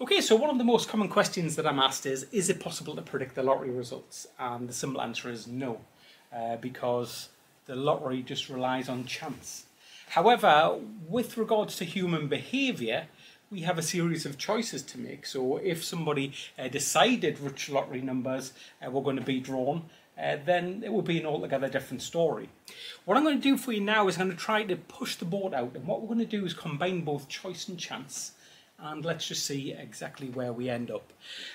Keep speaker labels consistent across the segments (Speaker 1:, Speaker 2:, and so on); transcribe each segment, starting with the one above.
Speaker 1: Okay, so one of the most common questions that I'm asked is Is it possible to predict the lottery results? And the simple answer is no, uh, because the lottery just relies on chance. However, with regards to human behaviour, we have a series of choices to make. So, if somebody uh, decided which lottery numbers uh, were going to be drawn, uh, then it would be an altogether different story. What I'm going to do for you now is I'm going to try to push the board out, and what we're going to do is combine both choice and chance and let's just see exactly where we end up.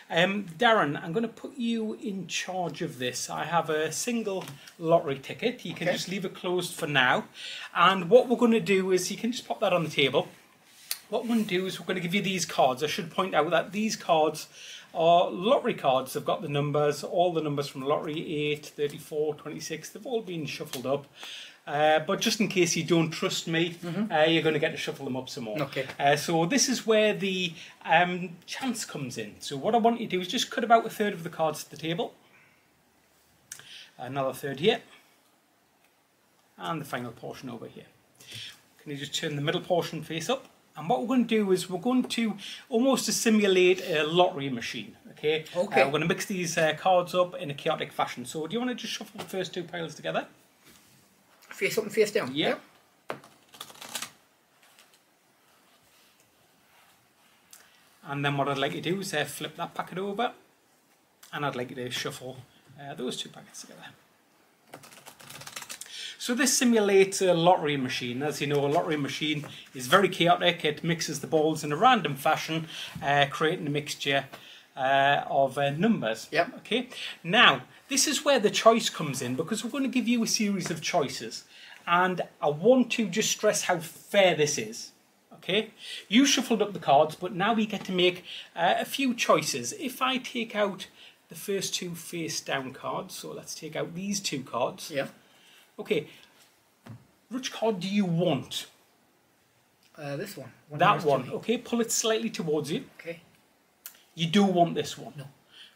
Speaker 1: Um, Darren, I'm going to put you in charge of this. I have a single lottery ticket. You can
Speaker 2: Okay.
Speaker 1: just leave it closed for now. And what we're going to do is you can just pop that on the table. What we're going to do is we're going to give you these cards. I should point out that these cards are lottery cards. They've got the numbers, all the numbers from lottery 8, 34, 26. They've all been shuffled up. Uh, but just in case you don't trust me, uh, you're going to get to shuffle them up some more.
Speaker 2: Okay.
Speaker 1: Uh, so this is where the um, chance comes in. So what I want you to do is just cut about a third of the cards to the table. Another third here. And the final portion over here. Can you just turn the middle portion face up? And what we're going to do is we're going to almost simulate a lottery machine. Okay.
Speaker 2: Okay.
Speaker 1: Uh, we're going to mix these uh, cards up in a chaotic fashion. So do you want to just shuffle the first two piles together?
Speaker 2: Face up and face down.
Speaker 1: Yep. And then what I'd like you to do is uh, flip that packet over, and I'd like you to shuffle uh, those two packets together. So this simulates a lottery machine. As you know, a lottery machine is very chaotic. It mixes the balls in a random fashion, uh, creating a mixture uh, of uh, numbers.
Speaker 2: Yep.
Speaker 1: Okay. Now, this is where the choice comes in because we're going to give you a series of choices, and I want to just stress how fair this is. Okay, you shuffled up the cards, but now we get to make uh, a few choices. If I take out the first two face down cards, so let's take out these two cards.
Speaker 2: Yeah.
Speaker 1: Okay, which card do you want?
Speaker 2: Uh, this one.
Speaker 1: that one. Okay, pull it slightly towards you.
Speaker 2: Okay.
Speaker 1: You do want this one.
Speaker 2: No.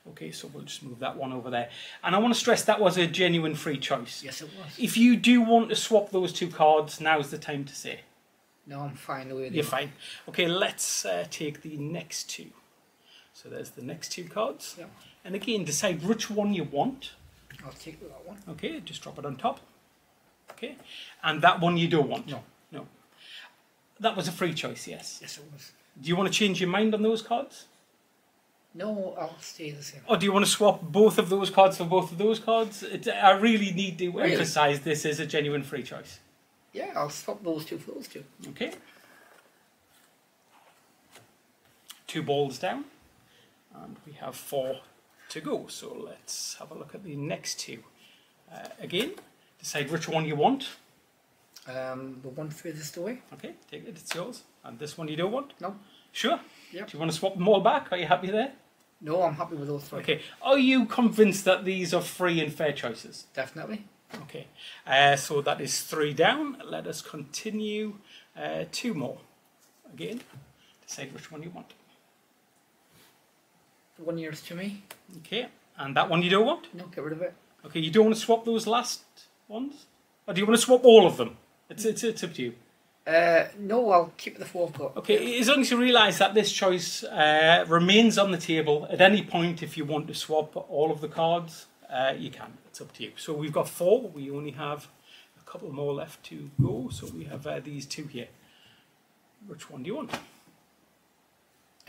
Speaker 1: Okay, so we'll just move that one over there. And I want to stress that was a genuine free choice.
Speaker 2: Yes, it was.
Speaker 1: If you do want to swap those two cards, now's the time to say.
Speaker 2: No, I'm fine the way
Speaker 1: You're fine. Okay, let's uh, take the next two. So there's the next two cards.
Speaker 2: Yeah.
Speaker 1: And again, decide which one you want.
Speaker 2: I'll take that one.
Speaker 1: Okay, just drop it on top. Okay, and that one you don't want.
Speaker 2: No.
Speaker 1: No. That was a free choice, yes.
Speaker 2: Yes, it was.
Speaker 1: Do you want to change your mind on those cards?
Speaker 2: No, I'll stay the same.
Speaker 1: Or do you want to swap both of those cards for both of those cards? It, I really need to
Speaker 2: Really?
Speaker 1: emphasize this is a genuine free choice.
Speaker 2: Yeah, I'll swap those two for those two.
Speaker 1: Okay. Two balls down. And we have four to go. So let's have a look at the next two. Uh, again, decide which one you want.
Speaker 2: Um, the one furthest away.
Speaker 1: Okay, take it, it's yours. And this one you don't want?
Speaker 2: No.
Speaker 1: Sure.
Speaker 2: Yep.
Speaker 1: Do you want to swap them all back? Are you happy there?
Speaker 2: No, I'm happy with those three.
Speaker 1: Okay. Are you convinced that these are free and fair choices?
Speaker 2: Definitely.
Speaker 1: Okay, uh, so that is three down. Let us continue. Uh, two more. Again, decide which one you want.
Speaker 2: The one nearest to me.
Speaker 1: Okay, and that one you don't want?
Speaker 2: No, get rid of it.
Speaker 1: Okay, you don't want to swap those last ones? Or do you want to swap all of them? It's, it's, it's up to you.
Speaker 2: Uh, no, I'll keep the four I've got.
Speaker 1: Okay, as long as you realise that this choice uh, remains on the table at any point if you want to swap all of the cards, uh, you can. It's up to you. So we've got four. We only have a couple more left to go. So we have uh, these two here. Which one do you want?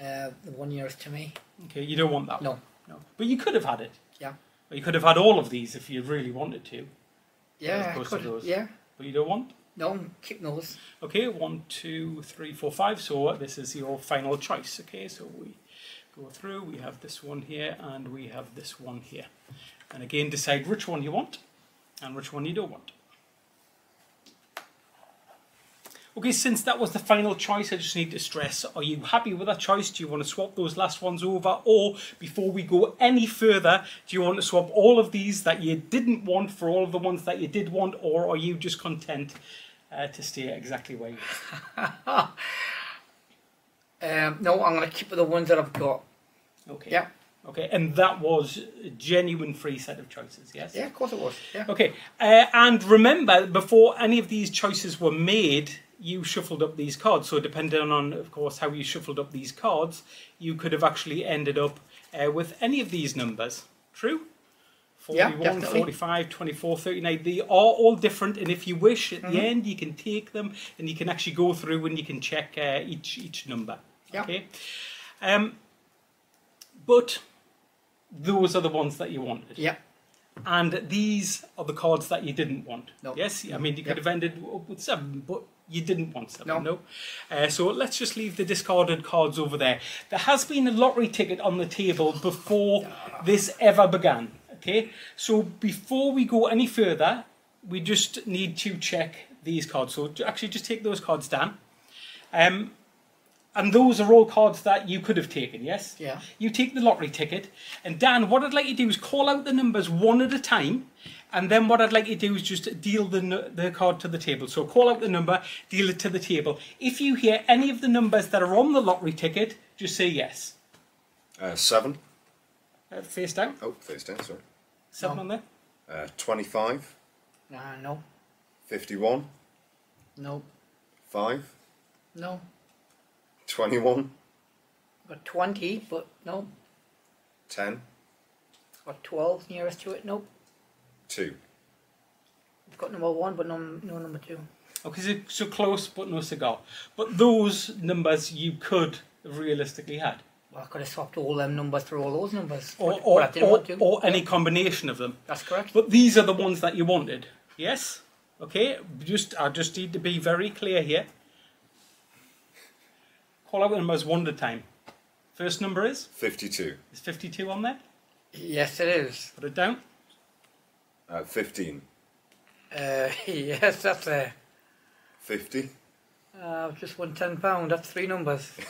Speaker 2: Uh, the one nearest to me.
Speaker 1: Okay, you don't want that
Speaker 2: No.
Speaker 1: one. No. But you could have had it.
Speaker 2: Yeah.
Speaker 1: Or you could have had all of these if you really wanted to.
Speaker 2: Yeah, I could. Yeah.
Speaker 1: But you don't want?
Speaker 2: No, keep those.
Speaker 1: Okay, one, two, three, four, five. So this is your final choice. Okay, so we go through. We have this one here, and we have this one here. And again, decide which one you want and which one you don't want. Okay, since that was the final choice, I just need to stress, are you happy with that choice? Do you want to swap those last ones over? Or, before we go any further, do you want to swap all of these that you didn't want for all of the ones that you did want? Or are you just content uh, to stay exactly where you are?
Speaker 2: Um, no, I'm going to keep the ones that I've got.
Speaker 1: Okay.
Speaker 2: Yeah.
Speaker 1: Okay, and that was a genuine free set of choices, yes?
Speaker 2: Yeah, of course it was. Yeah.
Speaker 1: Okay, uh, and remember, before any of these choices were made, you shuffled up these cards. So, depending on, of course, how you shuffled up these cards, you could have actually ended up uh, with any of these numbers. True?
Speaker 2: Yeah,
Speaker 1: 41,
Speaker 2: definitely.
Speaker 1: 45, 24, 39. They are all different, and if you wish, at
Speaker 2: Mhm.
Speaker 1: the end, you can take them and you can actually go through and you can check uh, each each number.
Speaker 2: Yeah.
Speaker 1: Okay. Um, but those are the ones that you wanted.
Speaker 2: Yeah.
Speaker 1: And these are the cards that you didn't want.
Speaker 2: No.
Speaker 1: Yes, I mean you could
Speaker 2: Yep.
Speaker 1: have ended up with seven, but you didn't want seven.
Speaker 2: No.
Speaker 1: No. Uh, so let's just leave the discarded cards over there. There has been a lottery ticket on the table before this ever began. Okay, so before we go any further, we just need to check these cards. So actually, just take those cards down. Um, and those are all cards that you could have taken. Yes.
Speaker 2: Yeah.
Speaker 1: You take the lottery ticket, and Dan, what I'd like you to do is call out the numbers one at a time, and then what I'd like you to do is just deal the the card to the table. So call out the number, deal it to the table. If you hear any of the numbers that are on the lottery ticket, just say yes.
Speaker 3: Uh, seven.
Speaker 1: Uh, face down,
Speaker 3: Oh, face down, sorry.
Speaker 1: Seven
Speaker 2: No.
Speaker 1: on there.
Speaker 3: Uh, 25,
Speaker 2: Nah, no.
Speaker 3: 51,
Speaker 2: No.
Speaker 3: 5,
Speaker 2: No.
Speaker 3: 21,
Speaker 2: Got 20, but no.
Speaker 3: 10,
Speaker 2: Got 12 nearest to it. Nope.
Speaker 3: 2.
Speaker 2: I've got number one, but no, no number two.
Speaker 1: Okay, so, so close, but no cigar. But those numbers you could have realistically had,
Speaker 2: Well, I could have swapped all them numbers for all those numbers.
Speaker 1: or
Speaker 2: but,
Speaker 1: or,
Speaker 2: but I didn't
Speaker 1: or,
Speaker 2: want to.
Speaker 1: or any combination of them.
Speaker 2: That's correct.
Speaker 1: But these are the ones that you wanted. Yes? Okay, just I just need to be very clear here. Call out the numbers one at a time. First number is?
Speaker 3: 52,
Speaker 1: Is 52 on there?
Speaker 2: Yes, it is.
Speaker 1: Put it down.
Speaker 3: uh, 15,
Speaker 2: Uh, yes, that's uh,
Speaker 3: 50,
Speaker 2: uh, I've just won ten pound. That's three numbers.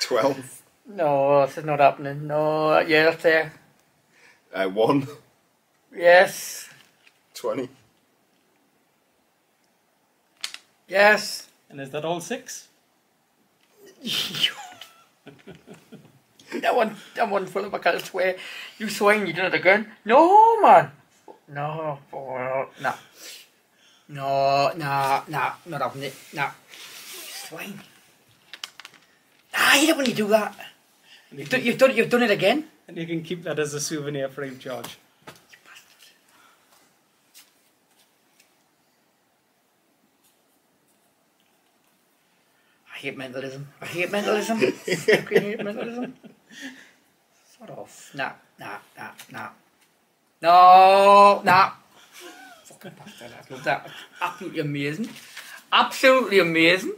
Speaker 3: 12,
Speaker 2: no, this is not happening. No, yeah, that's there.
Speaker 3: uh, 1,
Speaker 2: Yes,
Speaker 3: 20,
Speaker 2: yes.
Speaker 1: And is that all six?
Speaker 2: that one, that one full of I can't swear. You swing, you done it again. No, man. No, nah. No, nah, nah, not having it. Nah. Swing. Ah, you don't want to do that.
Speaker 1: And you,
Speaker 2: You've
Speaker 1: can,
Speaker 2: done, you've done, you've done it again.
Speaker 1: and you can keep that as a souvenir free of charge.
Speaker 2: I hate mentalism. I hate mentalism. I hate mentalism. Sort of. Nah, nah, nah, nah. No, nah. Fucking bastard. I love that. Absolutely amazing. Absolutely amazing.